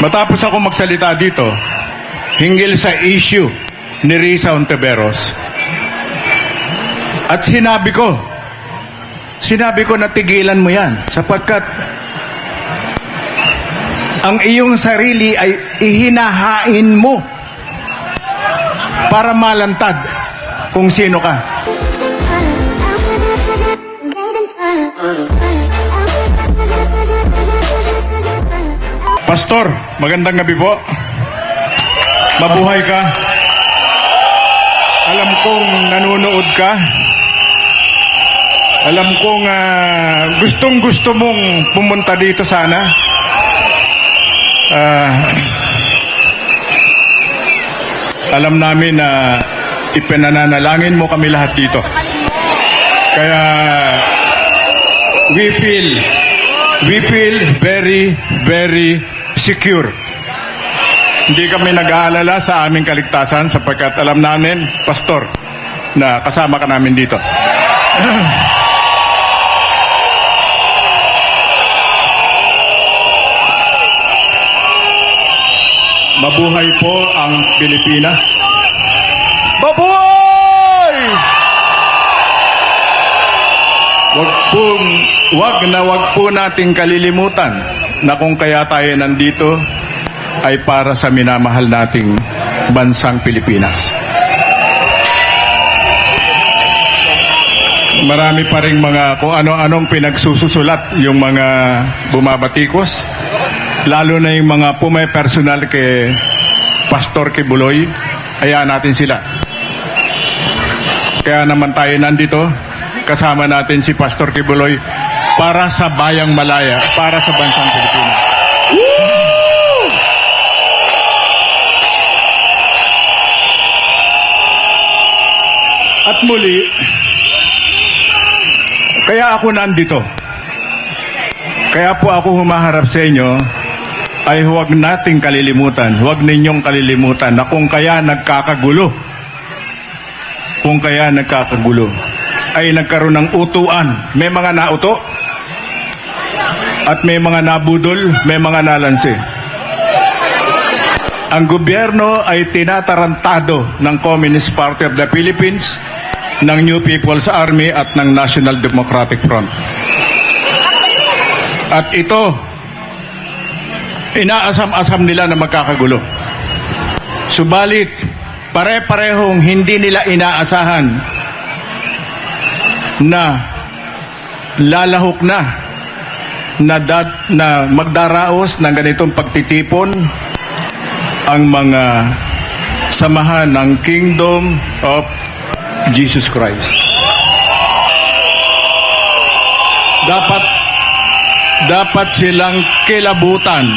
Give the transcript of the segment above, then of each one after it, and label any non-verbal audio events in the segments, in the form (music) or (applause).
Matapos ako magsalita dito, hinggil sa issue ni Risa Ontiveros, at sinabi ko, sinabi ko na tigilan mo yan sapagkat ang iyong sarili ay ihinahain mo para malantad kung sino ka. Pastor, magandang gabi po. Mabuhay ka. Alam kong nanonood ka. Alam kong ah, gustong gusto mong pumunta dito sana. Ah, alam namin na ipinananalangin mo kami lahat dito. Kaya we feel we feel very very secure. Hindi kami nag-aalala sa aming kaligtasan sapagkat alam namin, Pastor, na kasama ka namin dito. (sighs) Mabuhay po ang Pilipinas. Mabuhay! Wag pong, wag na wag po nating kalilimutan na kung kaya tayo nandito ay para sa minamahal nating bansang Pilipinas. Marami pa rin mga kung ano-anong pinagsususulat yung mga bumabatikos. Lalo na yung mga pumay personal kay Pastor Kibuloy. Hayaan natin sila. Kaya naman tayo nandito, kasama natin si Pastor Kibuloy para sa Bayang Malaya, para sa bansang Pilipinas. At muli, kaya ako nandito. Kaya po ako humaharap sa inyo ay huwag nating kalilimutan, huwag ninyong kalilimutan na kung kaya nagkakagulo, kung kaya nagkakagulo, ay nagkaroon ng utuan. May mga nauto at may mga nabudol, may mga nalansi. Ang gobyerno ay tinatarantado ng Communist Party of the Philippines, ng New People's Army at ng National Democratic Front. At ito, inaasam-asam nila na magkakagulo. Subalit, pare-parehong hindi nila inaasahan na lalahok na na, dat, na magdaraos ng ganitong pagtitipon ang mga samahan ng Kingdom of Jesus Christ. Dapat dapat silang kilabutan.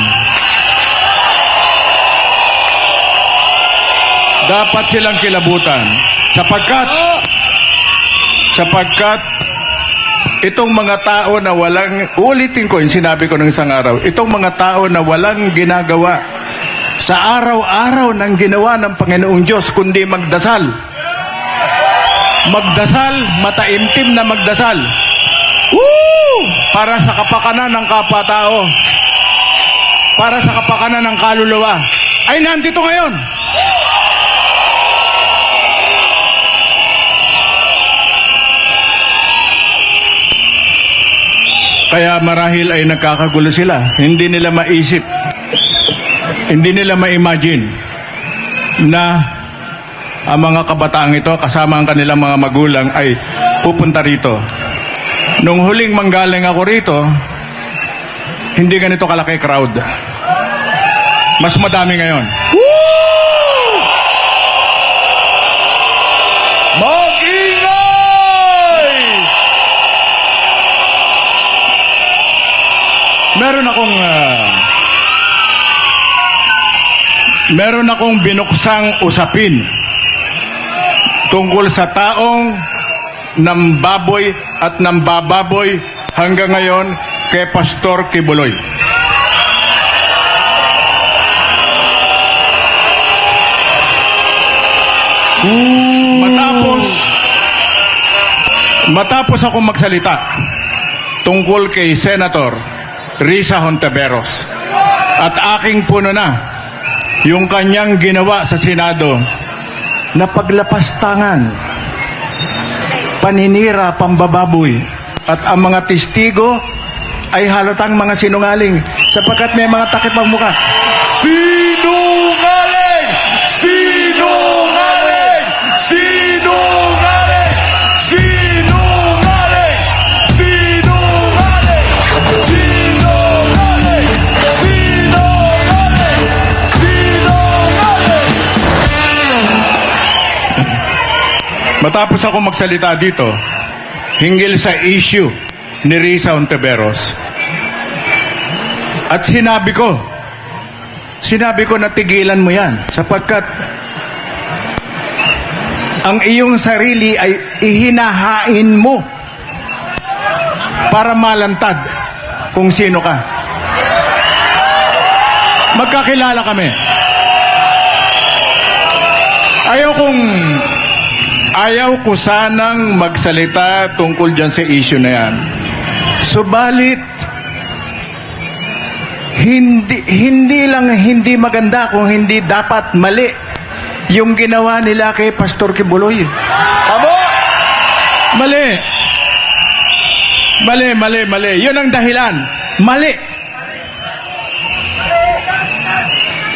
Dapat silang kilabutan sapagkat sapagkat itong mga tao na walang ulitin ko yung sinabi ko ng isang araw itong mga tao na walang ginagawa sa araw-araw ng ginawa ng Panginoong Diyos kundi magdasal. Magdasal mataimtim na magdasal. Woo! para sa kapakanan ng kapwa-tao para sa kapakanan ng kaluluwa. Ay nandito ngayon Kaya marahil ay nagkakagulo sila. Hindi nila maisip, hindi nila ma-imagine na ang mga kabataang ito kasama ang kanilang mga magulang ay pupunta rito. Nung huling manggaling ako rito, hindi ganito kalaki crowd. Mas madami ngayon. Mag-ingay! Meron akong ah, Meron akong binuksang usapin tungkol sa taong nambaboy at nambababoy hanggang ngayon kay Pastor Kibuloy. Matapos matapos ako magsalita tungkol kay Senator Risa Hontiveros at aking puno na yung kanyang ginawa sa Senado na paglapastangan, paninira, pambababoy, at ang mga testigo ay halatang mga sinungaling sapagkat may mga takip ang muka. Sinungaling! Matapos ako magsalita dito, hinggil sa issue ni Risa Ontiveros. At sinabi ko, sinabi ko na tigilan mo yan sapagkat ang iyong sarili ay ihinahain mo para malantad kung sino ka. Magkakilala kami. Ayaw kong ayaw ko sanang magsalita tungkol dyan sa issue na yan. Subalit, hindi, hindi lang hindi maganda kung hindi dapat mali yung ginawa nila kay Pastor Kibuloy. Tama! Mali. Mali, mali, mali. Yun ang dahilan. Mali.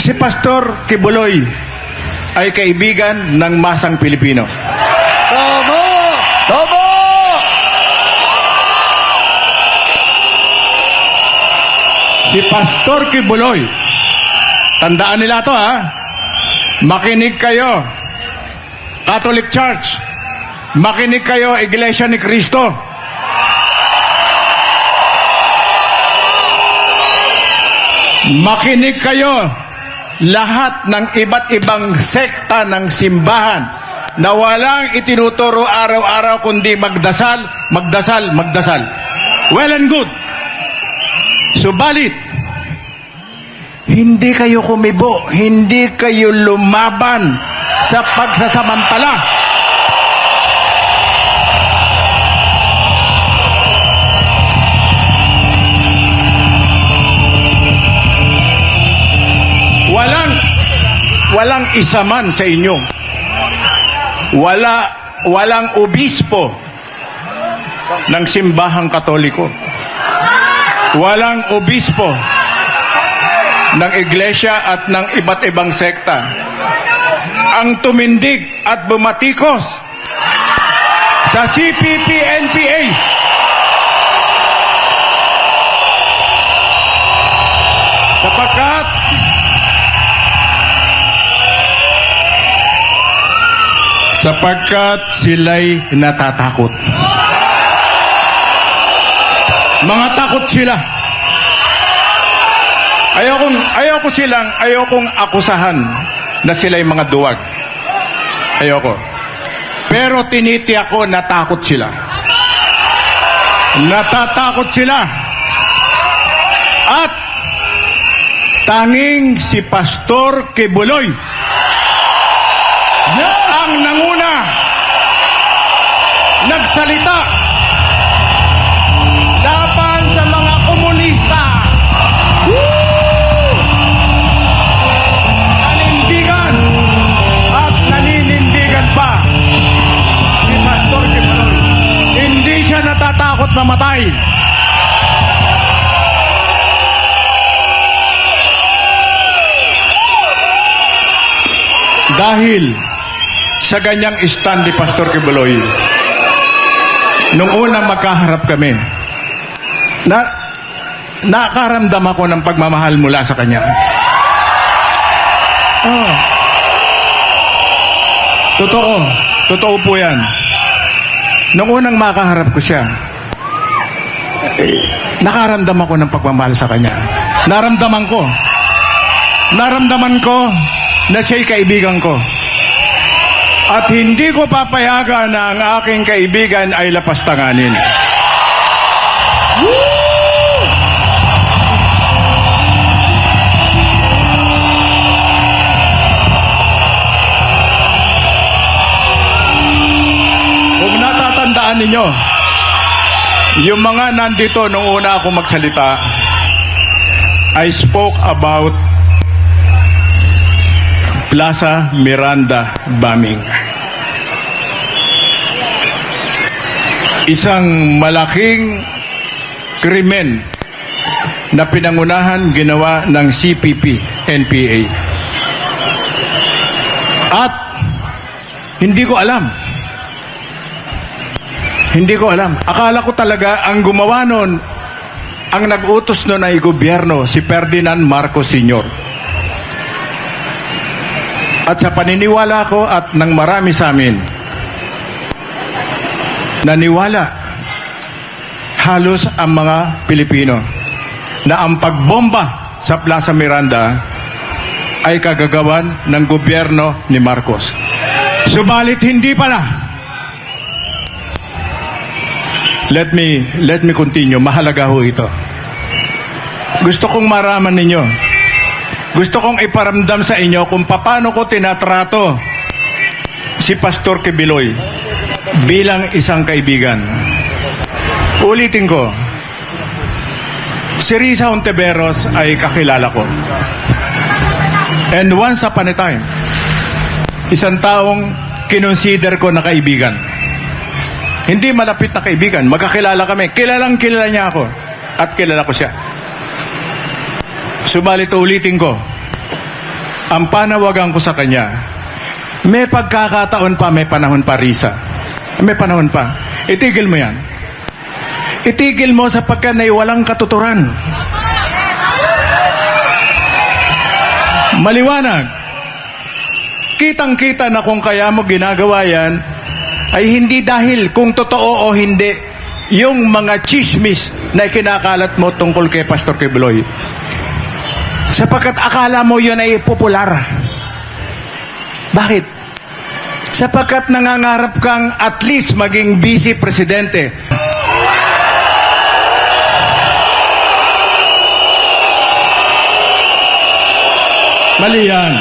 Si Pastor Kibuloy ay kaibigan ng masang Pilipino. Tama! Tama! Si Pastor Kibuloy. Tandaan nila to ha. Makinig kayo. Catholic Church. Makinig kayo, Iglesia ni Cristo. Makinig kayo, lahat ng iba't ibang sekta ng simbahan na walang itinuturo araw-araw kundi magdasal, magdasal, magdasal. Well and good. Subalit, hindi kayo kumibo, hindi kayo lumaban sa pagsasamantala. Walang walang isa man sa inyo. Wala walang obispo ng simbahang katoliko. Walang obispo ng iglesia at ng iba't ibang sekta. Ang tumindig at bumatikos sa CPP-NPA. Sapagkat sapagkat sila'y natatakot. Mga takot sila. Ayokong, ayoko silang, ayokong akusahan na sila'y mga duwag. Ayoko. Pero tinitiyak ko natakot sila. Natatakot sila. At tanging si Pastor Kibuloy ang nanguna nagsalita natatakot mamatay. Dahil sa ganyang stand ni Pastor Kibuloy, nung unang magkaharap kami, na nakaramdam ako ng pagmamahal mula sa kanya. Oh. Totoo. Totoo po yan. Nung unang makaharap ko siya, eh, nakaramdam ako ng pagmamahal sa kanya. Naramdaman ko. Naramdaman ko na siya'y kaibigan ko. At hindi ko papayagan na ang aking kaibigan ay lapastanganin. Kung natatandaan ninyo, yung mga nandito nung una ako magsalita, I spoke about Plaza Miranda bombing. Isang malaking krimen na pinangunahan ginawa ng CPP, NPA. At hindi ko alam. Hindi ko alam. Akala ko talaga ang gumawa nun, ang nag-utos nun ay gobyerno, si Ferdinand Marcos Sr. At sa paniniwala ko at ng marami sa amin, naniwala halos ang mga Pilipino na ang pagbomba sa Plaza Miranda ay kagagawan ng gobyerno ni Marcos. Subalit hindi pala. Let me let me continue. Mahalaga ho ito. Gusto kong maraman ninyo. Gusto kong iparamdam sa inyo kung paano ko tinatrato si Pastor Kibiloy bilang isang kaibigan. Ulitin ko. Si Risa Ontiveros ay kakilala ko. And once upon a time, isang taong kinonsider ko na kaibigan. Hindi malapit na kaibigan, magkakilala kami. Kilalang kilala niya ako at kilala ko siya. Subalit ulitin ko, ang panawagan ko sa kanya, may pagkakataon pa, may panahon pa, Risa. May panahon pa. Itigil mo yan. Itigil mo sapagkat na walang katuturan. Maliwanag. Kitang-kita na kung kaya mo ginagawa yan, ay hindi dahil kung totoo o hindi yung mga chismis na kinakalat mo tungkol kay Pastor Kibuloy. Sapagkat akala mo yun ay popular. Bakit? Sapagkat nangangarap kang at least maging vice presidente. Mali yan.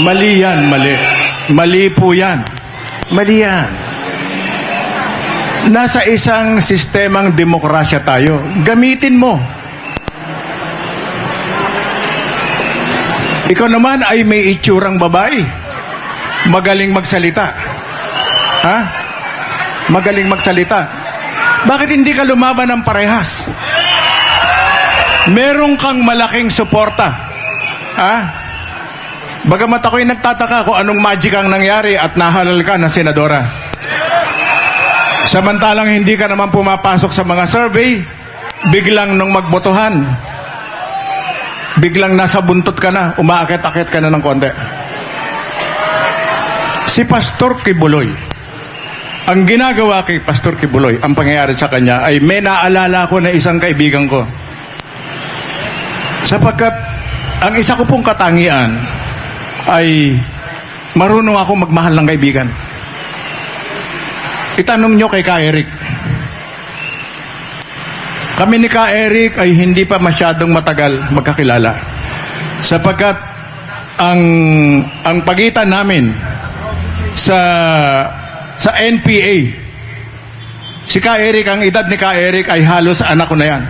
Mali yan, mali. Mali po yan. Mali yan. Nasa isang sistemang demokrasya tayo. Gamitin mo. Ikaw naman ay may itsurang babae. Magaling magsalita. Ha? Magaling magsalita. Bakit hindi ka lumaban ng parehas? Meron kang malaking suporta. Ha? Bagamat ako'y nagtataka kung anong magic ang nangyari at nahalal ka na senadora. Samantalang hindi ka naman pumapasok sa mga survey, biglang nung magbotohan, biglang nasa buntot ka na, umaakit-akit ka na ng konti. Si Pastor Kibuloy, ang ginagawa kay Pastor Kibuloy, ang pangyayari sa kanya ay may naalala ko na isang kaibigan ko. Sapagkat ang isa ko pong katangian ay marunong ako magmahal ng kaibigan. Itanong nyo kay Ka Eric. Kami ni Ka Eric ay hindi pa masyadong matagal magkakilala. Sapagkat ang ang pagitan namin sa sa NPA si Ka Eric ang edad ni Ka Eric ay halos anak ko na yan.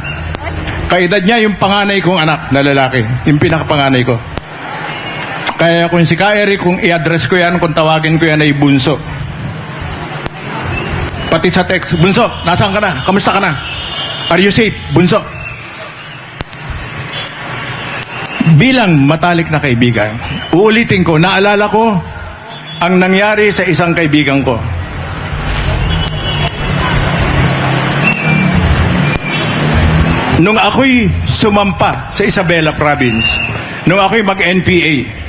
Kaedad niya yung panganay kong anak na lalaki, yung pinakapanganay ko. Kaya kung si Ka Eric, kung i-address ko yan, kung tawagin ko yan ay bunso. Pati sa text, bunso, nasaan ka na? Kamusta ka na? Are you safe? Bunso. Bilang matalik na kaibigan, uulitin ko, naalala ko ang nangyari sa isang kaibigan ko. Nung ako'y sumampa sa Isabela Province, nung ako'y mag-NPA,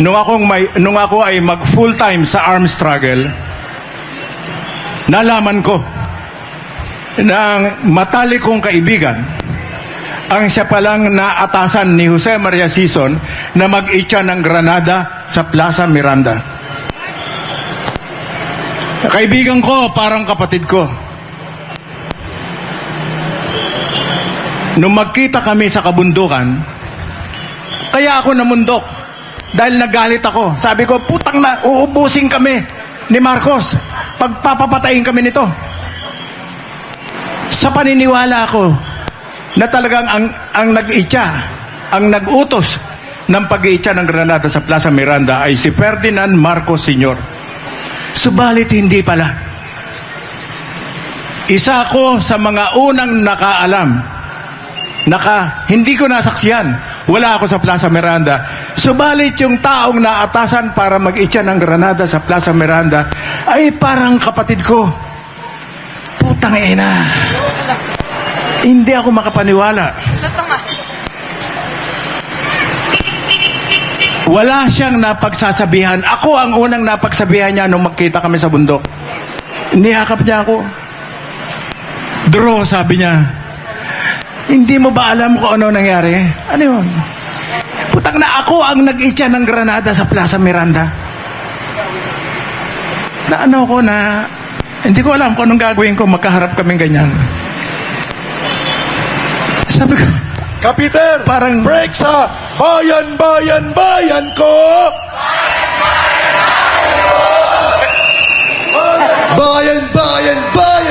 nung, akong may, nung ako ay mag full-time sa armed struggle, nalaman ko na ang matalik kong kaibigan, ang siya palang naatasan ni Jose Maria Sison na mag-itcha ng Granada sa Plaza Miranda. Kaibigan ko, parang kapatid ko. Nung magkita kami sa kabundukan, kaya ako namundok. Dahil nagalit ako. Sabi ko, putang na, uubusin kami ni Marcos. Pagpapapatayin kami nito. Sa paniniwala ko, na talagang ang, ang nag-itya, ang nag-utos ng pag-iitya ng Granada sa Plaza Miranda ay si Ferdinand Marcos Sr. Subalit hindi pala. Isa ko sa mga unang nakaalam, naka, hindi ko nasaksiyan, wala ako sa Plaza Miranda. Subalit yung taong naatasan para mag-itya ng Granada sa Plaza Miranda ay parang kapatid ko. Putang ina. Hindi ako makapaniwala. Wala siyang napagsasabihan. Ako ang unang napagsabihan niya nung magkita kami sa bundok. Niyakap niya ako. Draw, sabi niya. Hindi mo ba alam kung ano nangyari? Ano yun? Putang na ako ang nag-itya ng Granada sa Plaza Miranda. Na ano ko na, hindi ko alam kung anong gagawin ko, magkaharap kaming ganyan. Sabi ko, Kapiter, Parang- break sa bayan, bayan, bayan ko! Bayan, bayan, bayan